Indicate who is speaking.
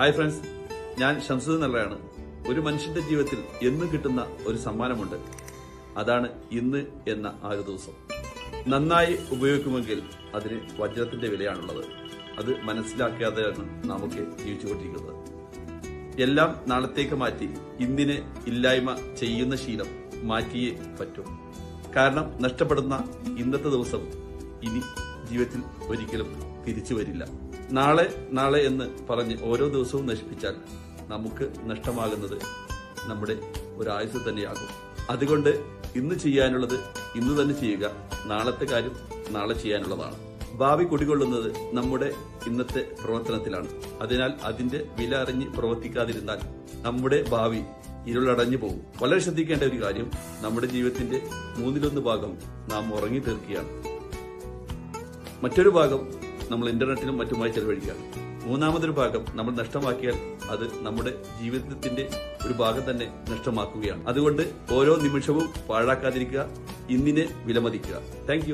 Speaker 1: Hi friends ഞാൻ ഷംസുദ് നല്ലയാണ്. ഒരു മനുഷ്യന്റെ ജീവിതത്തിൽ എന്നും കിട്ടുന്ന ഒരു സമ്മാനമുണ്ട്. അതാണ് ഇന്ന് എന്ന ആ ഒരു ദിവസം. നന്നായി ഉപയോഗിക്കുമെങ്കിൽ അതിന് വജ്രത്തിന്റെ വിലയാണുള്ളത്. അത് മനസ്സിലാക്കാതെയാണ് നമുക്ക് ജീവിച്ചുകൊണ്ടിരിക്കുന്നത്. എല്ലാം നാളത്തേക്ക് മാറ്റി ഇന്നിനെ ഇല്ലായ്മ ചെയ്യുന്ന ശീലം മാറ്റിയേ പറ്റൂ. കാരണം നഷ്ടപ്പെടുന്ന ഇന്നത്തെ ദിവസം ഇനി ജീവിതത്തിൽ ഒരിക്കലും തിരിച്ചു വരില്ല. നാളെ നാളെ എന്ന് പറഞ്ഞ് ഓരോ ദിവസവും നശിപ്പിച്ചാൽ നമുക്ക് നഷ്ടമാകുന്നത് നമ്മുടെ ഒരു ആയുസ് തന്നെയാകും. അതുകൊണ്ട് ഇന്ന് ചെയ്യാനുള്ളത് ഇന്ന് തന്നെ ചെയ്യുക. നാളത്തെ കാര്യം നാളെ ചെയ്യാനുള്ളതാണ്. ഭാവി കുടികൊള്ളുന്നത് നമ്മുടെ ഇന്നത്തെ പ്രവർത്തനത്തിലാണ്. അതിനാൽ അതിന്റെ വില അറിഞ്ഞ് പ്രവർത്തിക്കാതിരുന്നാൽ നമ്മുടെ ഭാവി ഇരുളടഞ്ഞു പോകും. വളരെ ശ്രദ്ധിക്കേണ്ട ഒരു കാര്യം നമ്മുടെ ജീവിതത്തിന്റെ മൂന്നിലൊന്ന് ഭാഗം നാം ഉറങ്ങി തീർക്കുകയാണ് മറ്റൊരു ഭാഗം നമ്മൾ ഇന്റർനെറ്റിനും മറ്റുമായി ചെലവഴിക്കുകയാണ് മൂന്നാമതൊരു ഭാഗം നമ്മൾ നഷ്ടമാക്കിയാൽ അത് നമ്മുടെ ജീവിതത്തിന്റെ ഒരു ഭാഗം തന്നെ നഷ്ടമാക്കുകയാണ്. അതുകൊണ്ട് ഓരോ നിമിഷവും പാഴാക്കാതിരിക്കുക ഇന്നിനെ വിലമതിക്കുക. താങ്ക്